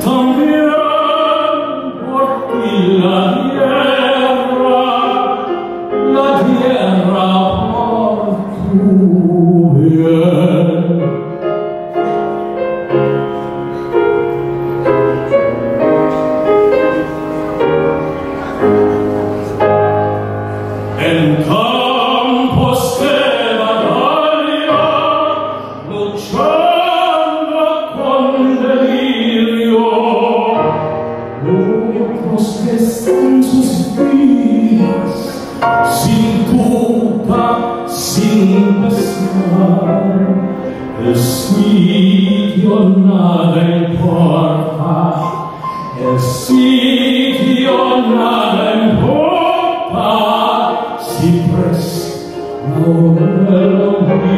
Tant The sweet your love and porfa, as sweet your love and porfa, si no, no, no,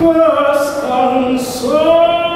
First and so